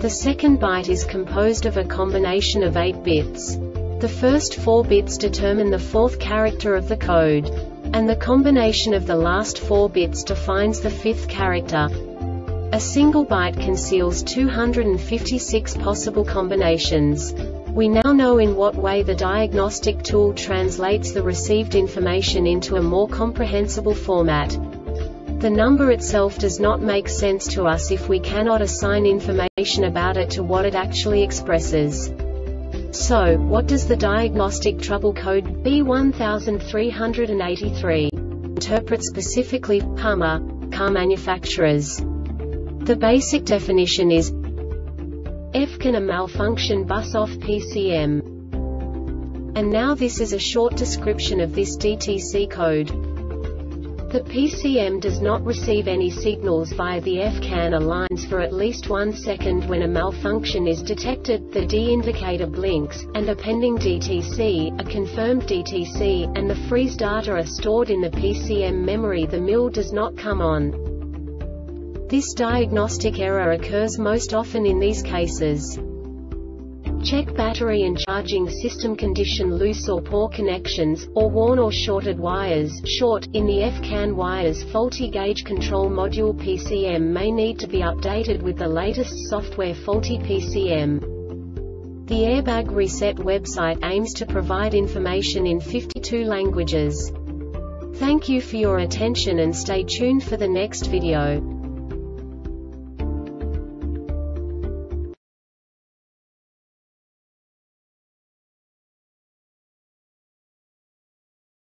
The second byte is composed of a combination of 8 bits. The first 4 bits determine the fourth character of the code. And the combination of the last 4 bits defines the fifth character. A single byte conceals 256 possible combinations. We now know in what way the diagnostic tool translates the received information into a more comprehensible format. The number itself does not make sense to us if we cannot assign information about it to what it actually expresses. So, what does the diagnostic trouble code B1383 interpret specifically, Hummer, car manufacturers? The basic definition is F-CAN a malfunction bus off PCM. And now this is a short description of this DTC code. The PCM does not receive any signals via the FCAN lines for at least one second when a malfunction is detected, the D indicator blinks, and a pending DTC, a confirmed DTC, and the freeze data are stored in the PCM memory the MIL does not come on. This diagnostic error occurs most often in these cases. Check battery and charging system condition loose or poor connections, or worn or shorted wires short, in the FCAN wires faulty gauge control module PCM may need to be updated with the latest software faulty PCM. The Airbag Reset website aims to provide information in 52 languages. Thank you for your attention and stay tuned for the next video.